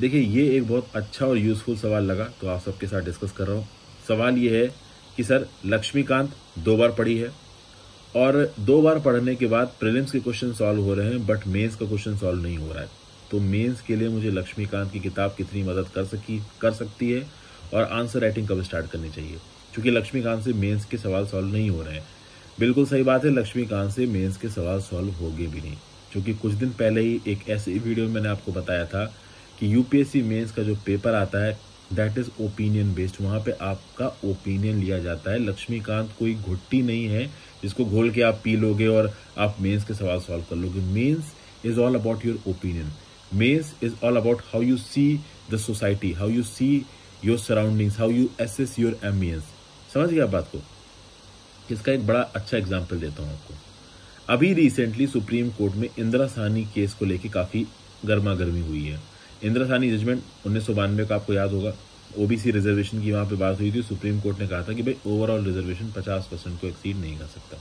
देखिए, ये एक बहुत अच्छा और यूजफुल सवाल लगा तो आप सबके साथ डिस्कस कर रहा हूँ। सवाल ये है कि, सर, लक्ष्मीकांत दो बार पढ़ी है? और दो बार पढ़ने के बाद प्रीलिम्स के क्वेश्चन सॉल्व हो रहे हैं बट मेंस का क्वेश्चन सॉल्व नहीं हो रहा है। तो मेंस के लिए मुझे लक्ष्मीकांत की किताब कितनी मदद कर सकी, कर सकती है? और आंसर राइटिंग कब स्टार्ट करनी चाहिए? क्योंकि लक्ष्मीकांत से मेंस के सवाल सॉल्व नहीं हो रहे हैं। बिल्कुल सही बात है, लक्ष्मीकांत से मेंस के सवाल सॉल्व होंगे भी नहीं। क्योंकि कुछ दिन पहले ही एक ऐसी वीडियो में मैंने आपको बताया था कि यूपीएससी मेंस का जो पेपर आता है दैट इज़ ओपिनियन बेस्ड वहाँ पे आपका ओपिनियन लिया जाता है। लक्ष्मीकांत कोई घुट्टी नहीं है, जिसको घोल के आप पी लोगे और आप मेंस के सवाल सॉल्व कर लोगे। Mains is all about your opinion mains is all about how you see the society how you see your surroundings how you assess your ambience समझ गया आप बात को? इसका एक बड़ा अच्छा एग्ज़ाम्पल देता हूँ आपको। अभी रिसेंटली सुप्रीम कोर्ट में इंदिरा सानी केस को लेकर काफ़ी गर्मा गर्मी हुई है। इंदिरा सानी जजमेंट उन्नीस सौ बानवे का आपको याद होगा। ओबीसी रिजर्वेशन की वहाँ पे बात हुई थी सुप्रीम कोर्ट ने कहा था कि भाई ओवरऑल रिजर्वेशन 50 परसेंट को एक्सीड नहीं कर सकता।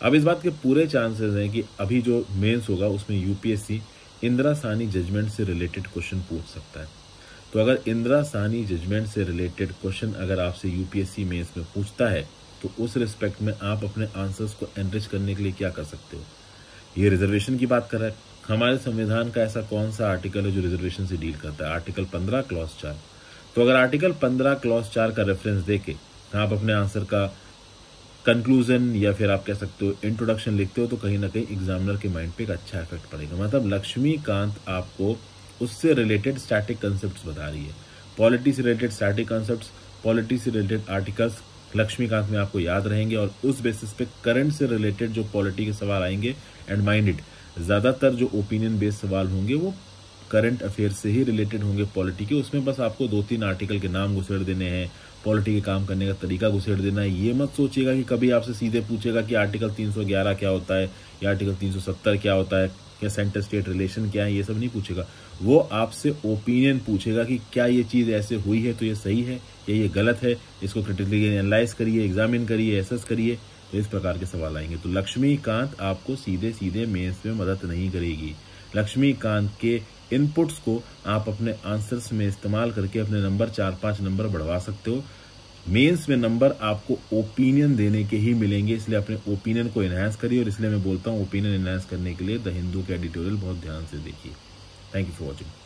अब इस बात के पूरे चांसेस हैं कि अभी जो मेंस होगा, उसमें यूपीएससी इंदिरा सानी जजमेंट से रिलेटेड क्वेश्चन पूछ सकता है। तो अगर इंदिरा सानी जजमेंट से रिलेटेड क्वेश्चन अगर आपसे यूपीएससी मेंस में पूछता है तो उस रिस्पेक्ट में आप अपने आंसर्स को एनरिच करने के लिए क्या कर सकते हो? ये रिजर्वेशन की बात कर रहा है। हमारे संविधान का ऐसा कौन सा आर्टिकल है जो रिजर्वेशन से डील करता है? आर्टिकल पंद्रह क्लॉज चार। तो अगर आर्टिकल पंद्रह क्लॉज चार का रेफरेंस देके आप अपने आंसर का कंक्लूजन या फिर आप कह सकते हो इंट्रोडक्शन लिखते हो तो कहीं ना कहीं एग्जामिनर के माइंड पे एक अच्छा इफ़ेक्ट पड़ेगा। मतलब लक्ष्मीकांत आपको उससे रिलेटेड स्टैटिक कंसेप्ट बता रही है। पॉलिटी से रिलेटेड स्टैटिक कंसेप्ट पॉलिटी से रिलेटेड आर्टिकल्स लक्ष्मीकांत में आपको याद रहेंगे और उस बेसिस पे करंट से रिलेटेड जो पॉलिटी के सवाल आएँगे एंड माइंड इट ज़्यादातर जो ओपिनियन बेस्ड सवाल होंगे वो करंट अफेयर से ही रिलेटेड होंगे पॉलिटी के, उसमें बस आपको दो तीन आर्टिकल के नाम घुसेड़ देने हैं पॉलिटी के काम करने का तरीका घुसेड़ देना है, ये मत सोचिएगा कि कभी आपसे सीधे पूछेगा कि आर्टिकल 311 क्या होता है, या आर्टिकल 370 क्या होता है, या सेंटर स्टेट रिलेशन क्या है, ये सब नहीं पूछेगा। वो आपसे ओपिनियन पूछेगा कि क्या ये चीज़ ऐसे हुई है तो ये सही है, या ये गलत है, इसको क्रिटिकली एनालाइज करिए एग्जामिन करिए एसेस करिए। तो इस प्रकार के सवाल आएँगे। तो लक्ष्मीकांत आपको सीधे सीधे मेंस में मदद नहीं करेगी। लक्ष्मीकांत के इनपुट्स को आप अपने आंसर्स में इस्तेमाल करके अपने नंबर चार पाँच नंबर बढ़वा सकते हो। मेंस में नंबर आपको ओपिनियन देने के ही मिलेंगे, इसलिए अपने ओपिनियन को एनहांस करिए और इसलिए मैं बोलता हूँ ओपिनियन एनहांस करने के लिए द हिंदू का एडिटोरियल बहुत ध्यान से देखिए। Thank you for watching